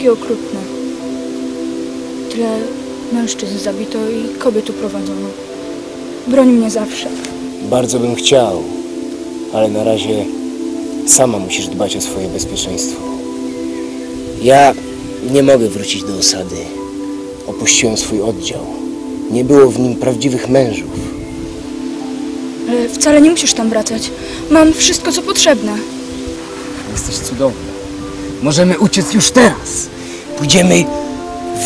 takie okrutne. Tyle mężczyzn zabito i kobiet uprowadzono. Broń mnie zawsze. Bardzo bym chciał, ale na razie sama musisz dbać o swoje bezpieczeństwo. Ja nie mogę wrócić do osady. Opuściłem swój oddział. Nie było w nim prawdziwych mężów. Ale wcale nie musisz tam wracać. Mam wszystko, co potrzebne. Jesteś cudowna. Możemy uciec już teraz. Pójdziemy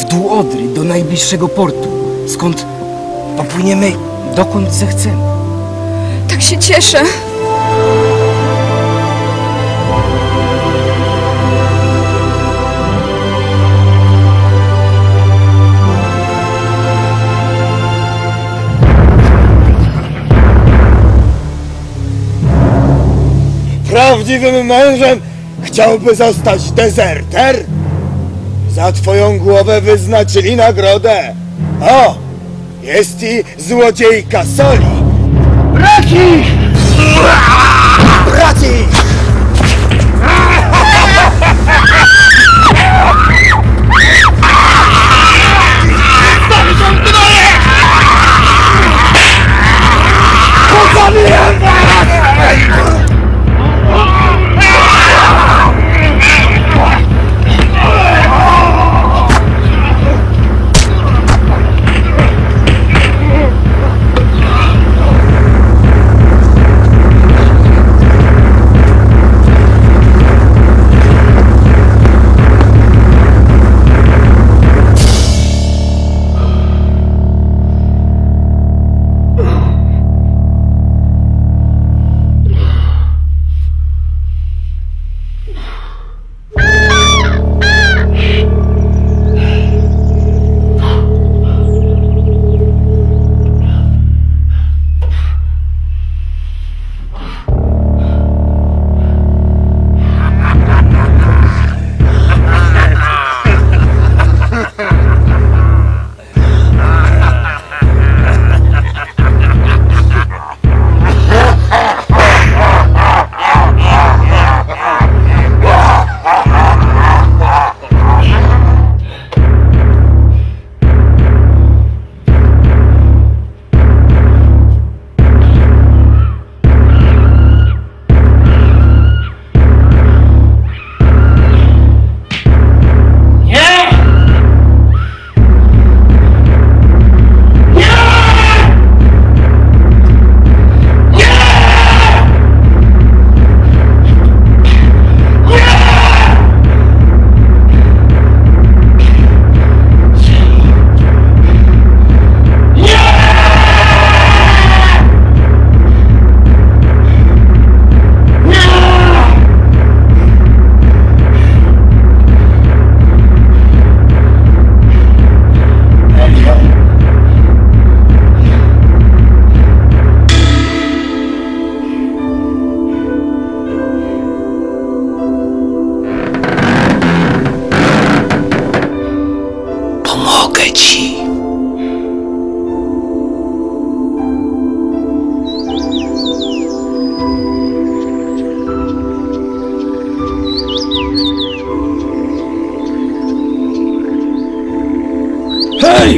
w dół Odry, do najbliższego portu, skąd popłyniemy dokąd zechcemy. Tak się cieszę. Prawdziwym mężem chciałby zostać dezerter? Za twoją głowę wyznaczyli nagrodę. O! Jest i złodziejka soli. Braci! Braci!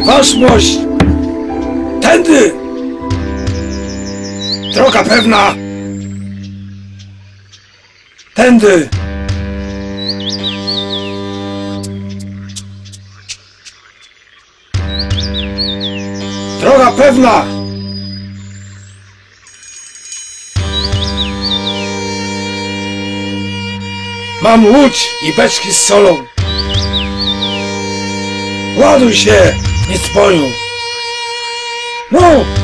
Waszmość! Tędy! Droga pewna! Tędy! Droga pewna! Mam łódź i beczki z solą. Ładuj się, Me exponho. Não!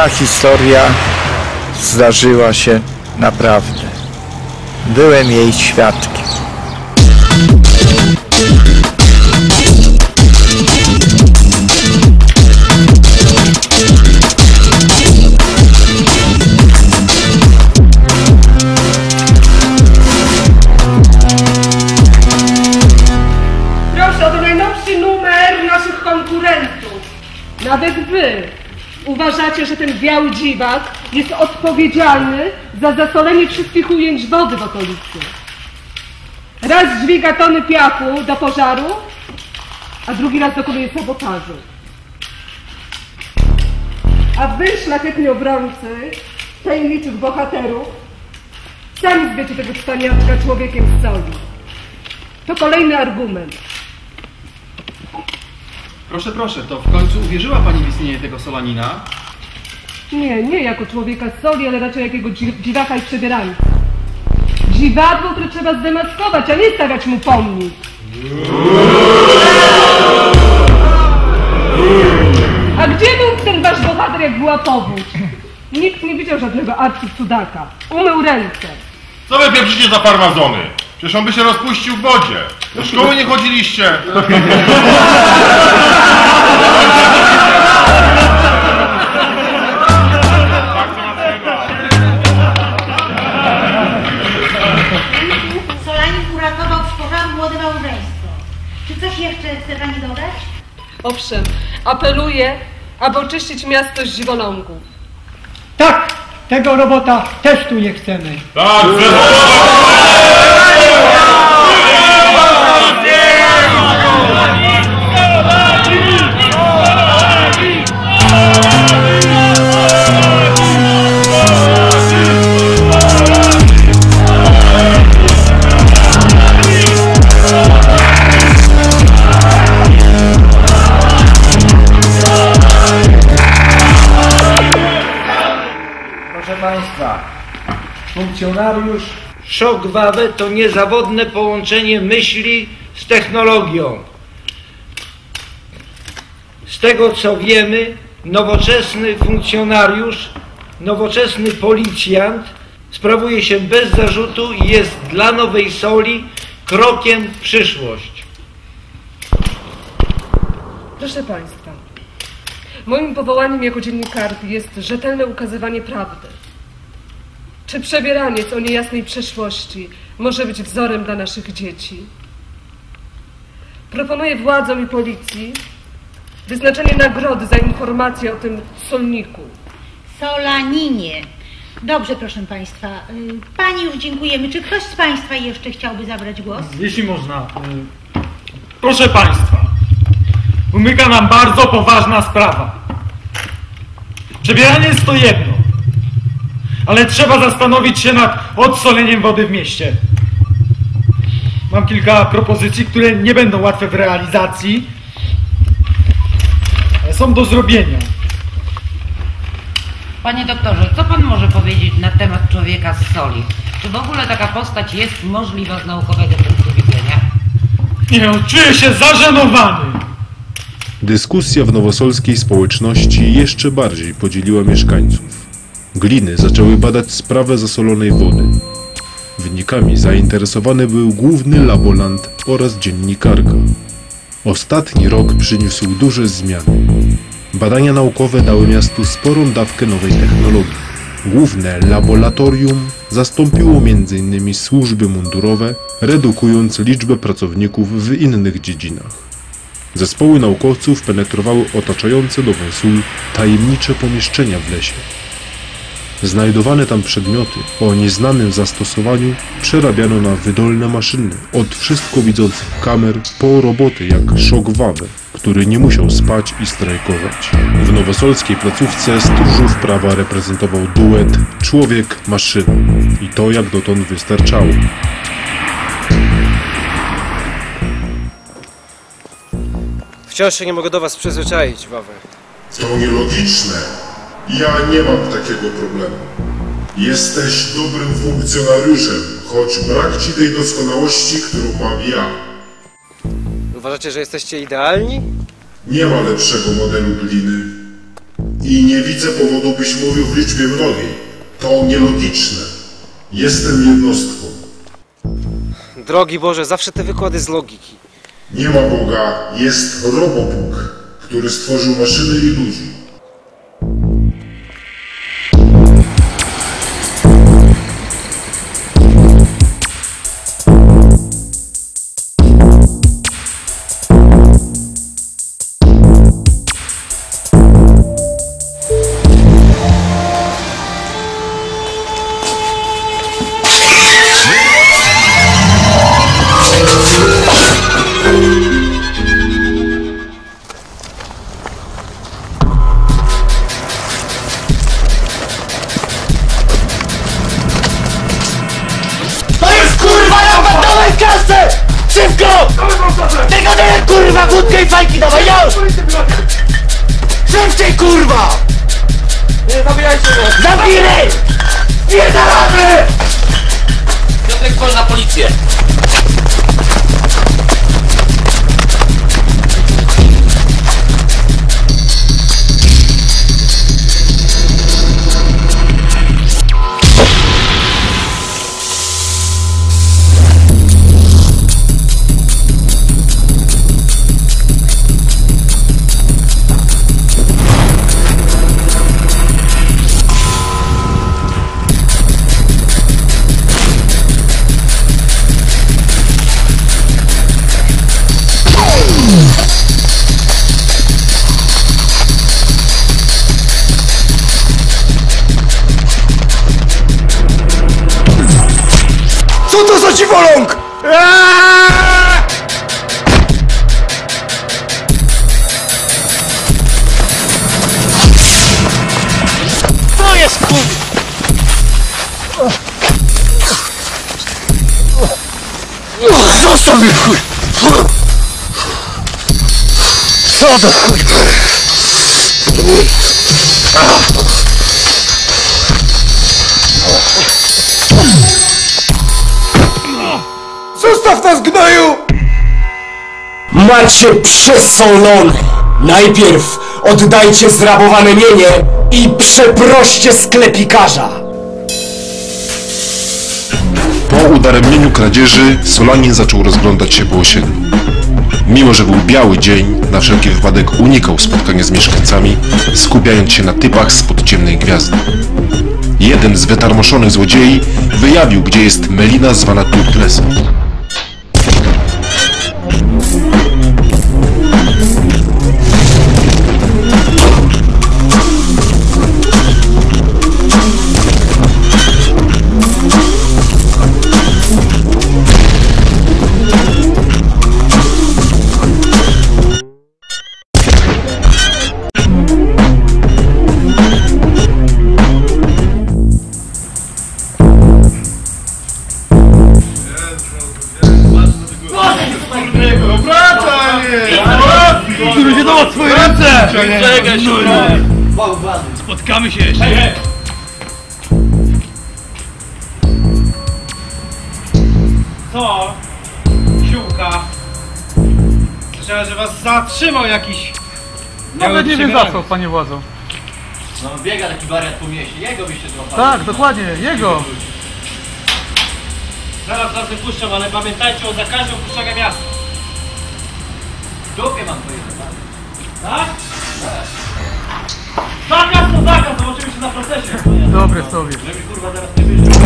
Ta historia zdarzyła się naprawdę. Byłem jej świadkiem. Ten biały dziwak jest odpowiedzialny za zasolenie wszystkich ujęć wody w okolicy. Raz dźwiga tony piachu do pożaru, a drugi raz dokonuje sabotażu. A wy, szlachetni obrońcy, tajemniczych bohaterów, sami zwiecie tego cwaniaczka człowiekiem z soli. To kolejny argument. Proszę, proszę, to w końcu uwierzyła Pani w istnienie tego Solanina? Nie, nie jako człowieka z soli, ale raczej jakiego dzi- dziwaka i przebierańca. Dziwadło, które trzeba zdemaskować, a nie stawiać mu pomnik. A gdzie był ten wasz bohater, jak była powódź? Nikt nie widział żadnego arcicudaka. Umył ręce. Co wy pieprzycie za farmazony? Przecież on by się rozpuścił w wodzie. Do szkoły nie chodziliście. Owszem, apeluję, aby oczyścić miasto z dziwolągów. Tak, tego robota też tu nie chcemy. Tak, Funkcjonariusz Szokwawe to niezawodne połączenie myśli z technologią. Z tego co wiemy, nowoczesny funkcjonariusz, nowoczesny policjant sprawuje się bez zarzutu i jest dla Nowej Soli krokiem w przyszłość. Proszę Państwa, moim powołaniem jako dziennikarki jest rzetelne ukazywanie prawdy. Czy przebieraniec o niejasnej przeszłości może być wzorem dla naszych dzieci? Proponuję władzom i policji wyznaczenie nagrody za informację o tym solniku. Solaninie. Dobrze, proszę Państwa. Y, Pani już dziękujemy. Czy ktoś z Państwa jeszcze chciałby zabrać głos? Jeśli można. y, Proszę Państwa, umyka nam bardzo poważna sprawa. Przebieranie jest to jedno, ale trzeba zastanowić się nad odsoleniem wody w mieście. Mam kilka propozycji, które nie będą łatwe w realizacji, ale są do zrobienia. Panie doktorze, co pan może powiedzieć na temat człowieka z soli? Czy w ogóle taka postać jest możliwa z naukowego punktu widzenia? Nie, czuję się zażenowany. Dyskusja w nowosolskiej społeczności jeszcze bardziej podzieliła mieszkańców. Gliny zaczęły badać sprawę zasolonej wody. Wynikami zainteresowany był główny laborant oraz dziennikarka. Ostatni rok przyniósł duże zmiany. Badania naukowe dały miastu sporą dawkę nowej technologii. Główne laboratorium zastąpiło m.in. służby mundurowe, redukując liczbę pracowników w innych dziedzinach. Zespoły naukowców penetrowały otaczające Nową Sól tajemnicze pomieszczenia w lesie. Znajdowane tam przedmioty o nieznanym zastosowaniu przerabiano na wydolne maszyny, od wszystko widzących kamer po roboty jak Szokwawe, który nie musiał spać i strajkować. W nowosolskiej placówce stróżów prawa reprezentował duet człowiek-maszyna i to jak dotąd wystarczało. Wciąż się nie mogę do was przyzwyczaić, Wawę. To nielogiczne. Ja nie mam takiego problemu. Jesteś dobrym funkcjonariuszem, choć brak ci tej doskonałości, którą mam ja. Uważacie, że jesteście idealni? Nie ma lepszego modelu gliny. I nie widzę powodu, byś mówił w liczbie mnogiej. To nielogiczne. Jestem jednostką. Drogi Boże, zawsze te wykłady z logiki. Nie ma Boga, jest Robobóg, który stworzył maszyny i ludzi. Piotrek, spojrz na policję! Dziwoląg? To jest kurwa! Zostaw mnie chuj! Co to chuj? Zostaw nas gnoju! Macie przesolone! Najpierw oddajcie zrabowane mienie i przeproście sklepikarza! Po udaremnieniu kradzieży Solanin zaczął rozglądać się po osiedlu. Mimo, że był biały dzień, na wszelki wypadek unikał spotkania z mieszkańcami, skupiając się na typach spod ciemnej gwiazdy. Jeden z wytarmoszonych złodziei wyjawił, gdzie jest Melina zwana Turtlesem. Nawet nie wiem za co, panie władzo. No biega taki wariat po mieście, jego byście złapali. Tak, dokładnie, jego. Zaraz was wypuszczam, ale pamiętajcie o zakazie opuszczania miasta. W dupie mam twoje zapady. Tak? Zakaz to zakaz, zobaczymy się na procesie. Dobry sobie. Żeby kurwa zaraz nie wyszło.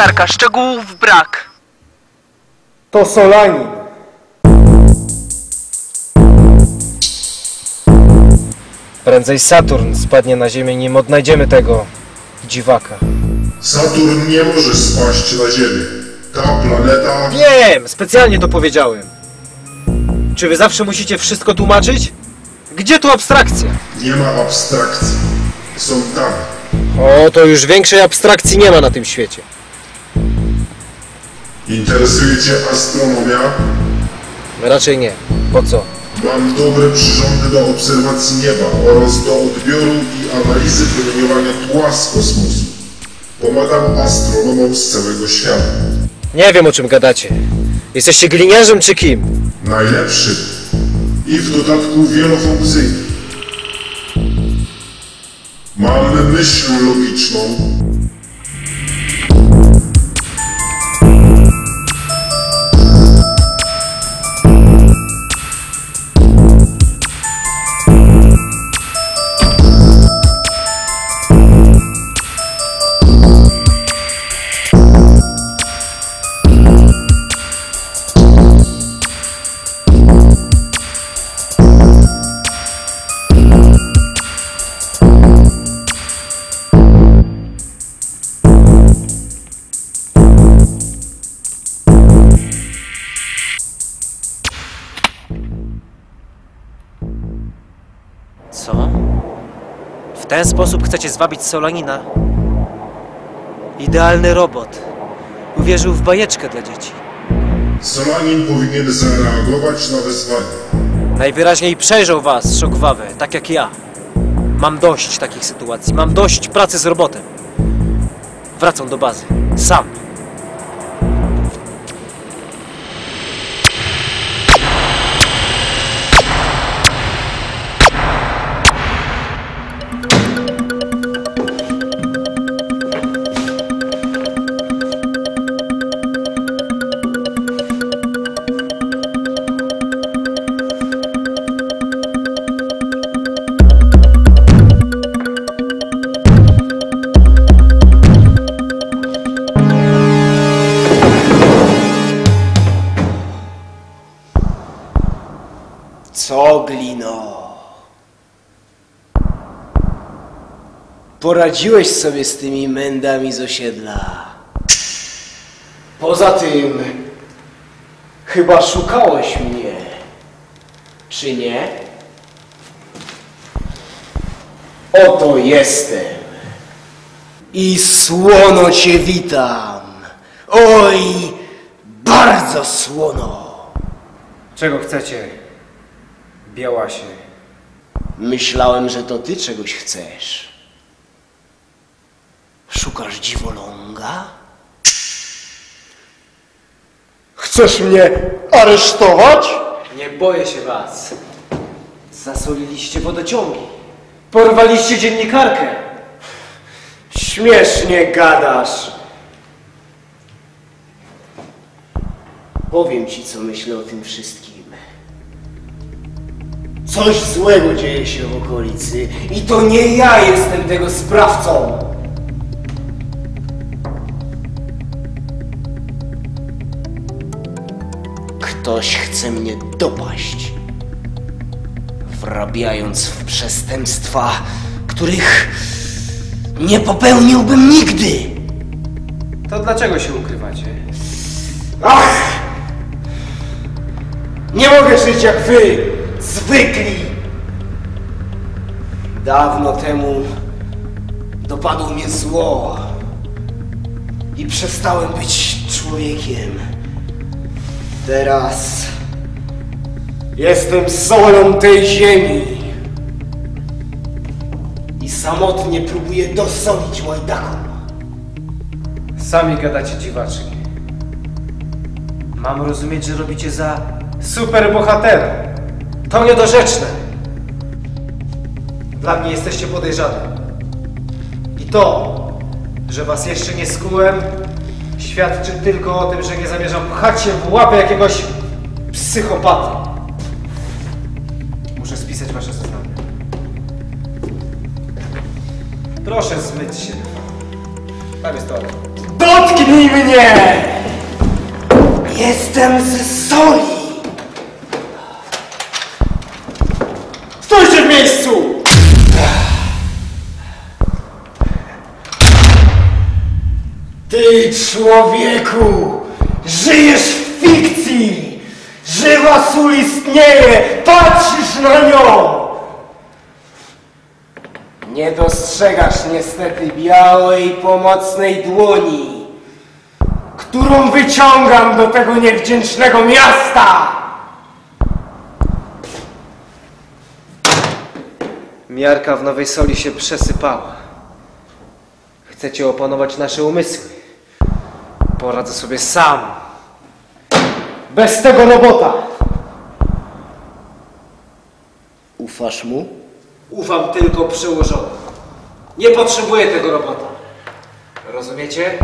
Dziennikarka, szczegółów brak. To Solanin. Prędzej Saturn spadnie na Ziemię, nim odnajdziemy tego dziwaka. Saturn nie może spaść na Ziemię. Ta planeta... Wiem! Specjalnie to powiedziałem. Czy wy zawsze musicie wszystko tłumaczyć? Gdzie tu abstrakcja? Nie ma abstrakcji. Są tam. O, to już większej abstrakcji nie ma na tym świecie. Interesuje Cię astronomia? Raczej nie. Po co? Mam dobre przyrządy do obserwacji nieba oraz do odbioru i analizy promieniowania tła z kosmosu. Pomagam astronomom z całego świata. Nie wiem o czym gadacie. Jesteście gliniarzem czy kim? Najlepszy i w dodatku wielofunkcyjny. Mamy myśl logiczną, zwabić Solanina? Idealny robot. Uwierzył w bajeczkę dla dzieci. Solanin powinien zareagować na wezwanie. Najwyraźniej przejrzał was szokwawe, tak jak ja. Mam dość takich sytuacji. Mam dość pracy z robotem. Wracam do bazy. Sam. Poradziłeś sobie z tymi mędami z osiedla. Poza tym, chyba szukałeś mnie, czy nie? Oto jestem i słono cię witam. Oj, bardzo słono. Czego chcecie? Białasie. Myślałem, że to ty czegoś chcesz. Szukasz dziwoląga? Chcesz mnie aresztować? Nie boję się was. Zasoliliście wodociągi. Porwaliście dziennikarkę. Śmiesznie gadasz. Powiem ci, co myślę o tym wszystkim. Coś złego dzieje się w okolicy i to nie ja jestem tego sprawcą. Ktoś chce mnie dopaść, wrabiając w przestępstwa, których nie popełniłbym nigdy. To dlaczego się ukrywacie? Ach! Nie mogę żyć jak wy, zwykli! Dawno temu dopadło mnie zło i przestałem być człowiekiem. Teraz jestem solą tej ziemi i samotnie próbuję dosolić łajdakom. Sami gadacie dziwacznie. Mam rozumieć, że robicie za superbohatera. To niedorzeczne. Dla mnie jesteście podejrzani. I to, że was jeszcze nie skułem, świadczy tylko o tym, że nie zamierzam pchać się w łapę jakiegoś psychopaty. Muszę spisać wasze zeznania. Proszę zmyć się. Tam jest. Dotknij mnie! Jestem z soli! Stójcie w miejscu! Ty człowieku! Żyjesz w fikcji! Żywa sól istnieje! Patrzysz na nią! Nie dostrzegasz niestety białej, pomocnej dłoni, którą wyciągam do tego niewdzięcznego miasta! Miarka w Nowej Soli się przesypała. Chcecie opanować nasze umysły. Poradzę sobie sam. Bez tego robota! Ufasz mu? Ufam tylko przełożonym. Nie potrzebuję tego robota. Rozumiecie?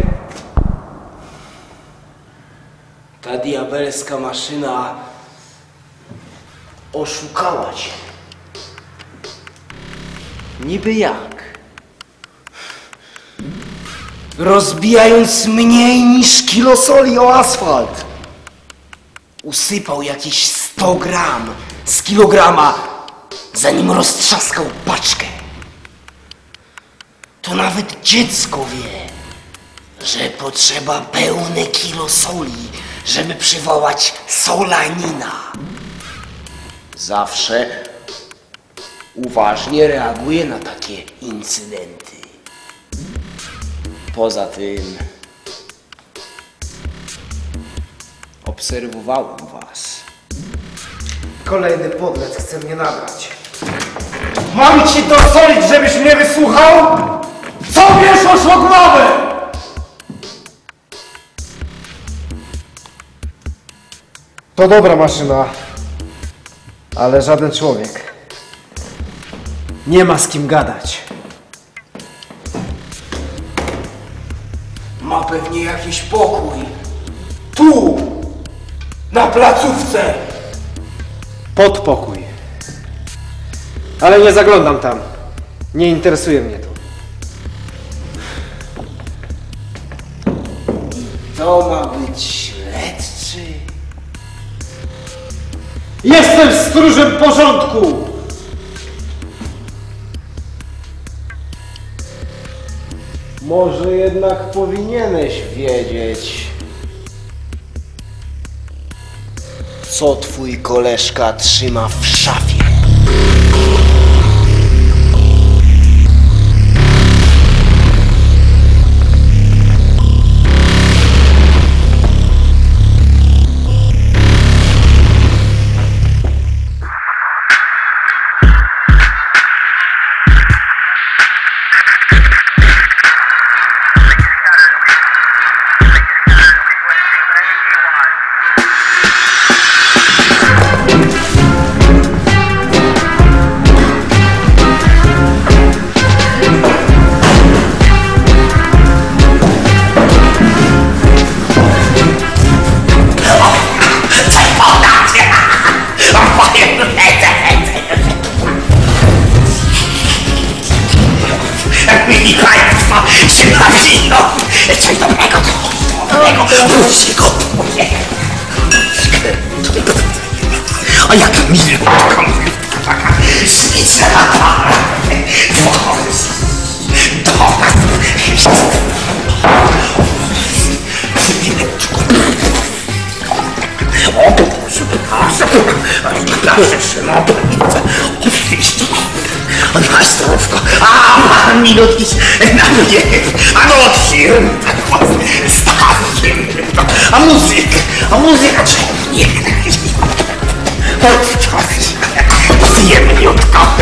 Ta diabelska maszyna oszukała cię. Niby jak? Rozbijając mniej niż kilo soli o asfalt. Usypał jakieś 100 gram z kilograma, zanim roztrzaskał paczkę. To nawet dziecko wie, że potrzeba pełne kilo soli, żeby przywołać solanina. Zawsze uważnie reaguje na takie incydenty. Poza tym obserwowałem was. Kolejny podlet chce mnie nabrać. Mam ci dosolić, żebyś mnie wysłuchał? Co wiesz o szłogłowy? To dobra maszyna, ale żaden człowiek. Nie ma z kim gadać. Pewnie jakiś pokój. Tu! Na placówce! Podpokój. Ale nie zaglądam tam. Nie interesuje mnie to. To ma być śledczy. Jestem stróżem porządku! Może jednak powinieneś wiedzieć, co twój koleżka trzyma w szafie. Proszę, Szymon, oczywiście, na zdrówko, a minutki na mnie, a no otwieram, stawkiem, a muzyka, a muzyka, czy nie, chodź, chodź, przyjemniutko,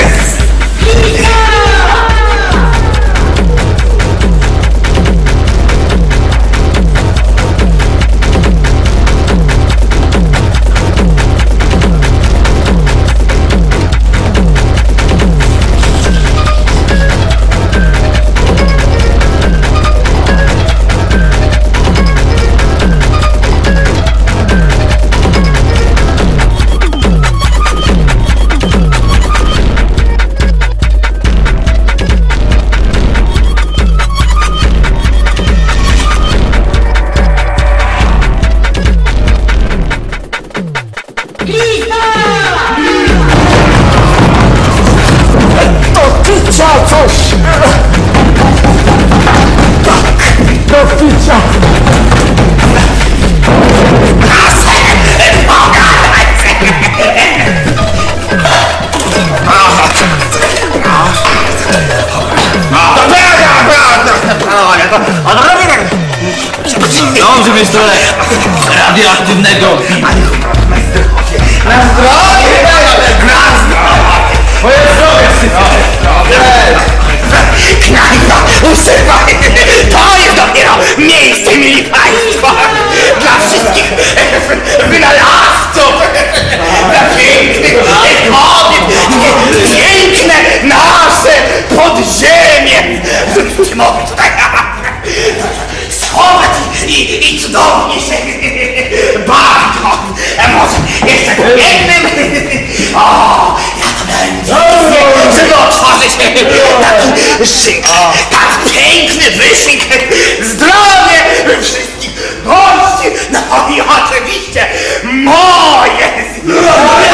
twoje zdrowie radioaktywnego. Na zdrowie! Na zdrowie! Twoje zdrowie, synu! Knajpa, używaj! To jest dopiero miejsce, mili państwo! Dla wszystkich wynalazców! Dla pięknych kobiet! Piękne nasze podziemie! Mogę tutaj schować i, cudownie się bawić! O, Może jeszcze jednym? O, jak to będzie! Żeby otworzyć taki szyk, tak piękny wyszyk, zdrowie wszystkich gości, no i oczywiście moje! Wychodzimy.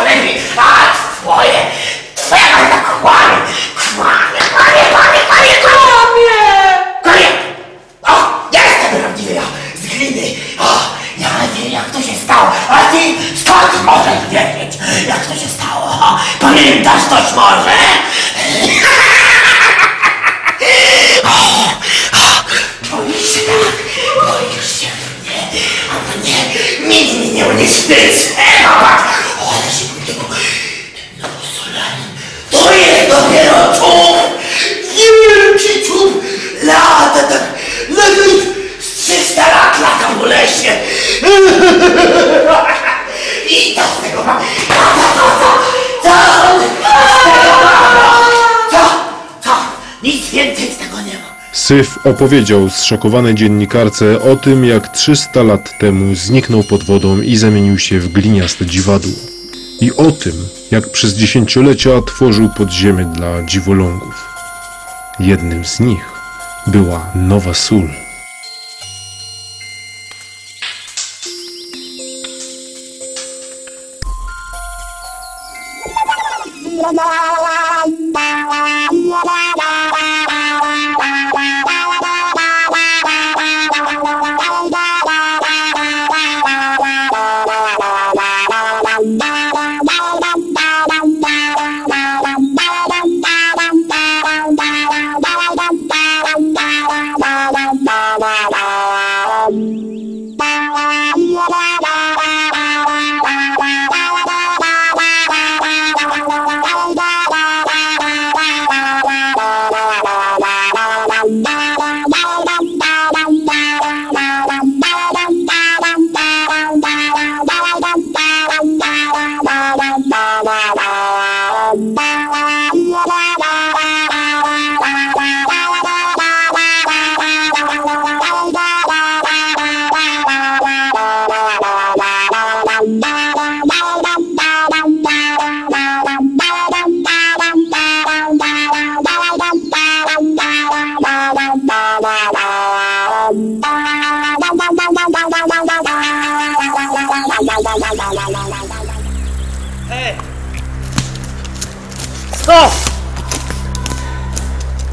Wiem wszystko Syf opowiedział zszokowanej dziennikarce o tym, jak 300 lat temu zniknął pod wodą i zamienił się w gliniaste dziwadło. I o tym, jak przez dziesięciolecia tworzył podziemie dla dziwolągów. Jednym z nich była Nowa Sól.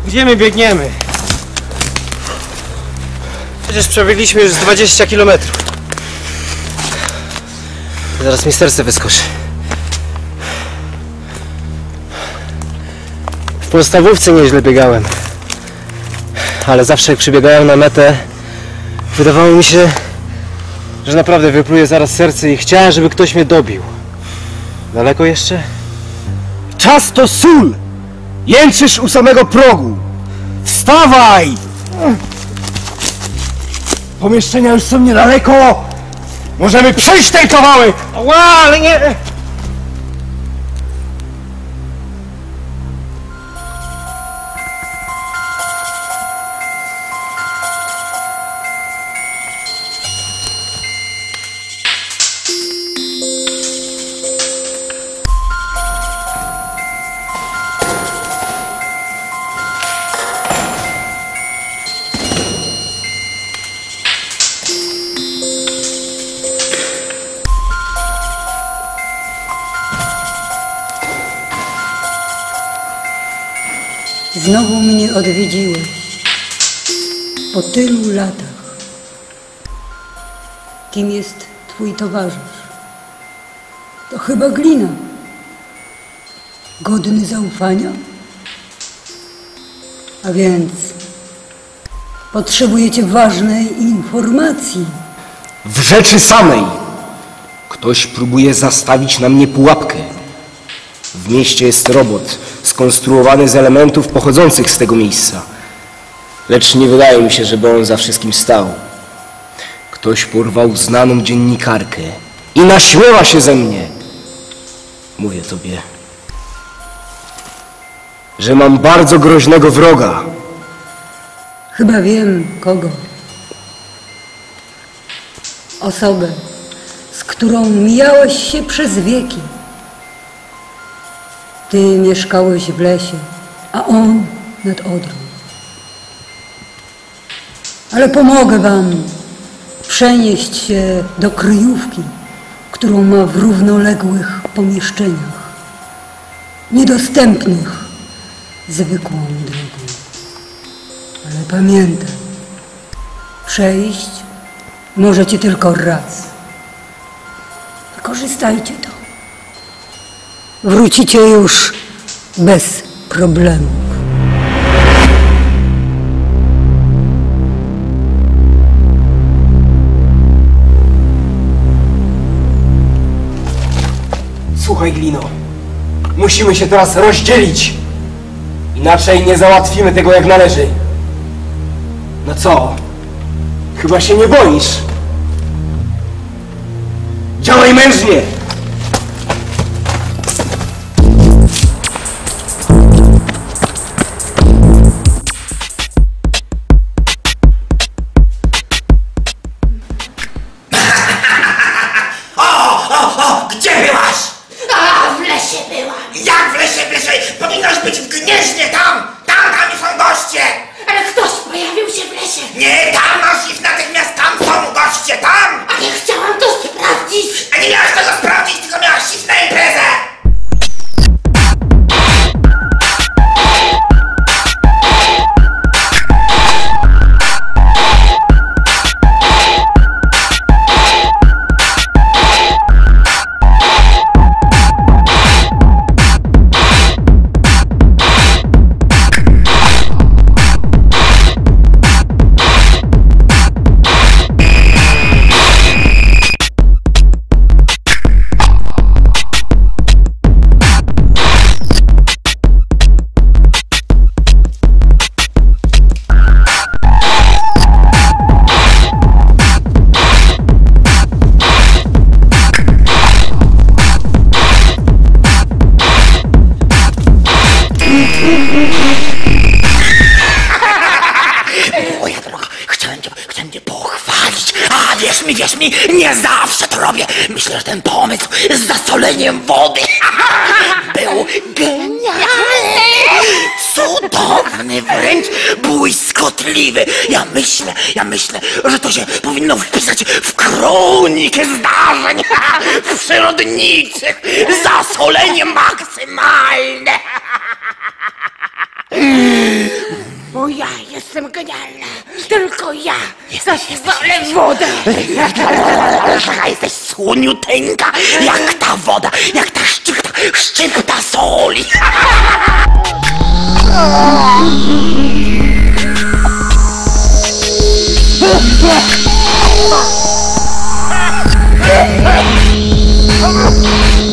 Gdzie my biegniemy? Przecież przebiegliśmy już z 20 kilometrów. Zaraz mi serce wyskoczy. W podstawówce nieźle biegałem. Ale zawsze jak przybiegałem na metę, wydawało mi się, że naprawdę wypluje zaraz serce i chciałem, żeby ktoś mnie dobił. Daleko jeszcze? Czas to sól! Jęczysz u samego progu! Wstawaj! Pomieszczenia już są niedaleko! Możemy przejść ten kawałek! Ła, ale nie! Odwiedziłeś. Po tylu latach. Kim jest twój towarzysz? To chyba glina. Godny zaufania? A więc potrzebujecie ważnej informacji. W rzeczy samej. Ktoś próbuje zastawić na mnie pułapkę. W mieście jest robot skonstruowany z elementów pochodzących z tego miejsca. Lecz nie wydaje mi się, żeby on za wszystkim stał. Ktoś porwał znaną dziennikarkę i naśmiewa się ze mnie. Mówię tobie, że mam bardzo groźnego wroga. Chyba wiem kogo. Osobę, z którą mijałeś się przez wieki. Ty mieszkałeś w lesie, a on nad Odrą. Ale pomogę wam przenieść się do kryjówki, którą ma w równoległych pomieszczeniach, niedostępnych zwykłą drogą. Ale pamiętaj, przejść możecie tylko raz. Wykorzystajcie to. Wrócicie już bez problemu. Słuchaj, Glino. Musimy się teraz rozdzielić. Inaczej nie załatwimy tego jak należy. No co? Chyba się nie boisz. Działaj mężnie! Zasolenie maksymalne. Bo ja jestem genialna. Tylko ja zazwolę wodę. Taka jesteś słoniuteńka, jak ta woda, jak ta szczypta, szczypta soli. Geniusz, Thank you.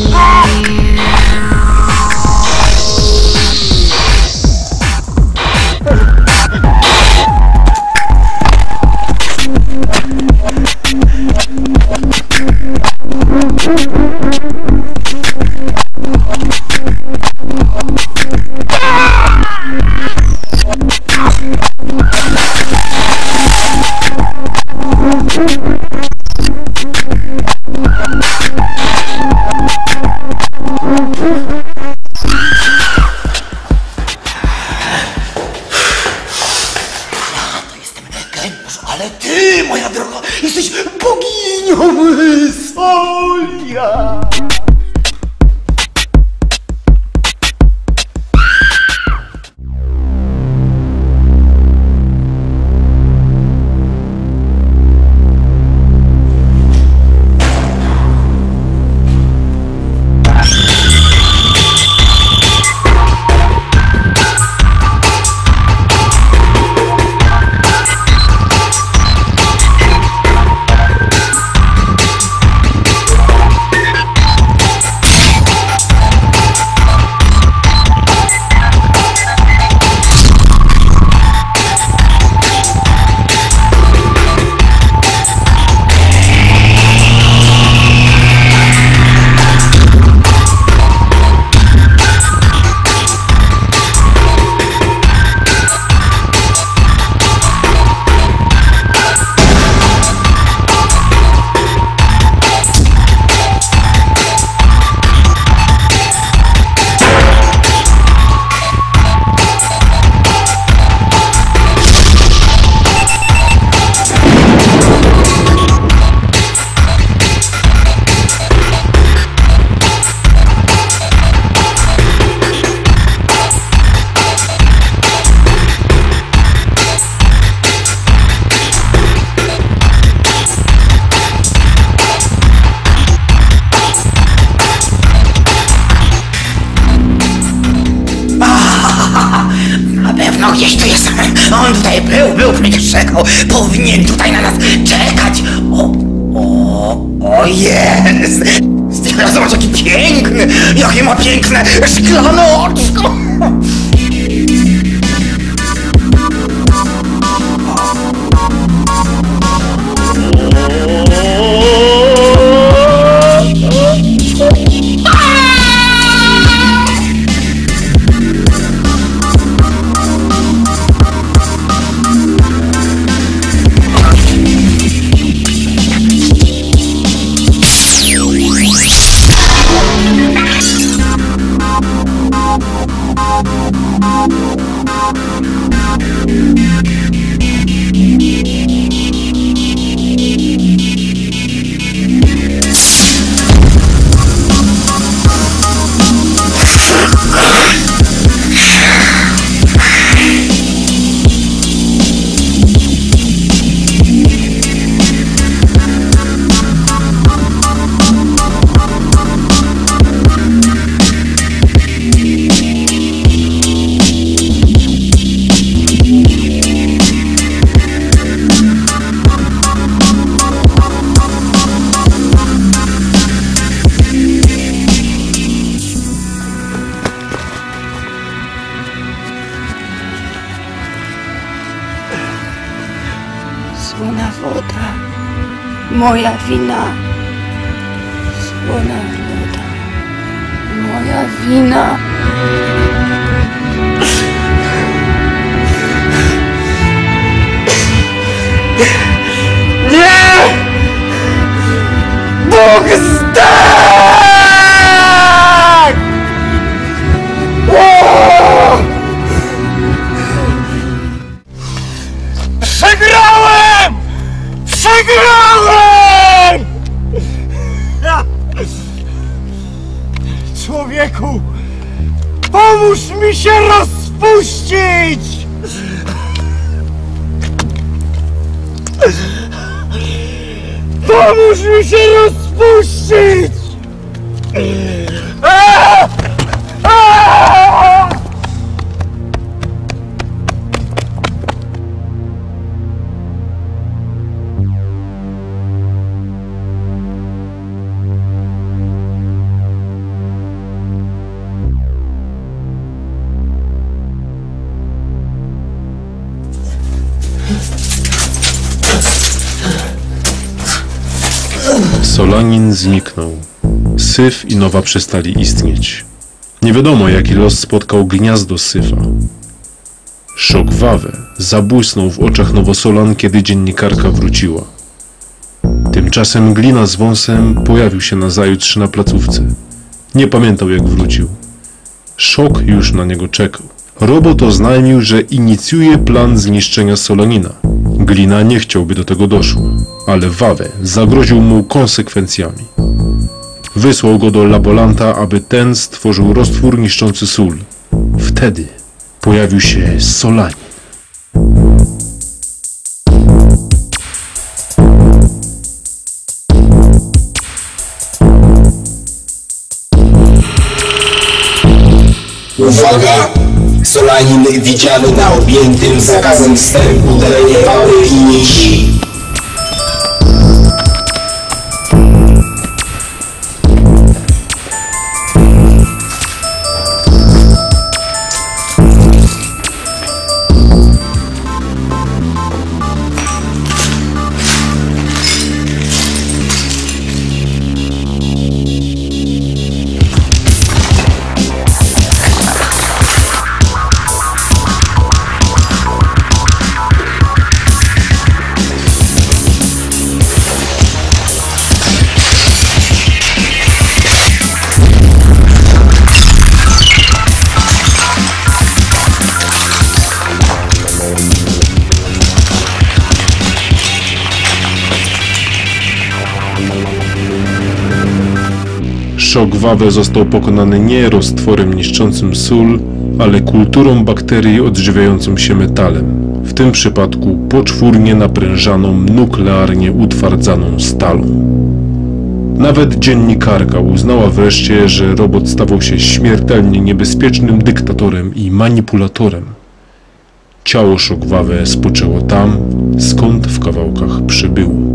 Piękne moja wina. Słona woda, moja wina. Nie! Bóg! O! Przegrałem! Przegrałem! Mi! się rozpuścić! Pomóż mi się rozpuścić! Solanin zniknął. Syf i Nowa przestali istnieć. Nie wiadomo, jaki los spotkał gniazdo Syfa. Szok Wawę zabłysnął w oczach Nowosolan, kiedy dziennikarka wróciła. Tymczasem Glina z wąsem pojawił się nazajutrz na placówce. Nie pamiętał, jak wrócił. Szok już na niego czekał. Robot oznajmił, że inicjuje plan zniszczenia Solanina. Glina nie chciałby do tego doszło, ale Wawę zagroził mu konsekwencjami. Wysłał go do labolanta, aby ten stworzył roztwór niszczący sól. Wtedy pojawił się Solanin. Uwaga! Solanin widziany na objętym zakazem wstępu terenie Wały linii Szok został pokonany nie roztworem niszczącym sól, ale kulturą bakterii odżywiającą się metalem, w tym przypadku poczwórnie naprężaną, nuklearnie utwardzaną stalą. Nawet dziennikarka uznała wreszcie, że robot stawał się śmiertelnie niebezpiecznym dyktatorem i manipulatorem. Ciało Szokwawe spoczęło tam, skąd w kawałkach przybyło.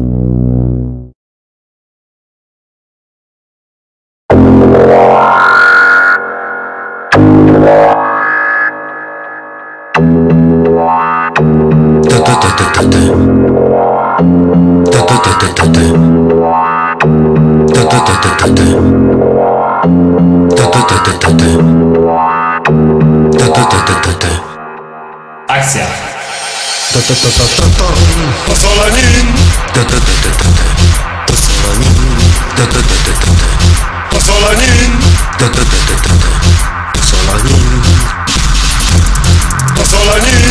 Akcja. Pozwolanin. Pozwolanin. Pozwolanin. Pozwolanin. Pozwolanin.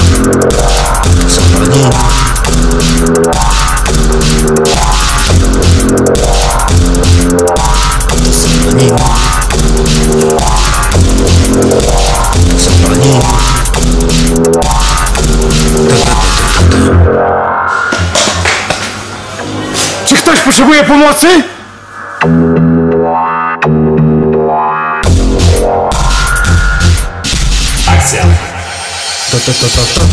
ktoś potrzebuje pomocy? Akcja! Pozolanin!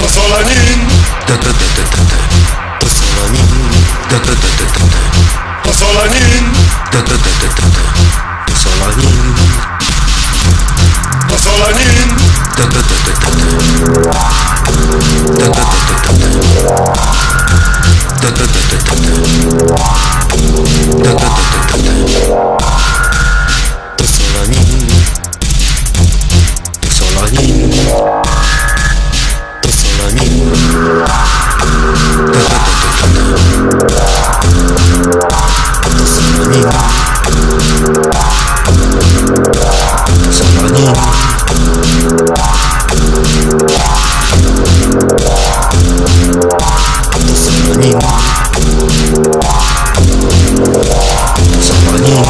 Pozolanin! Pozolanin! Pozolanin! Pozolanin! Pozolanin! Wow. Semuanya. Semuanya